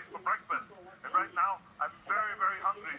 place for breakfast. And right now, I'm very, very hungry.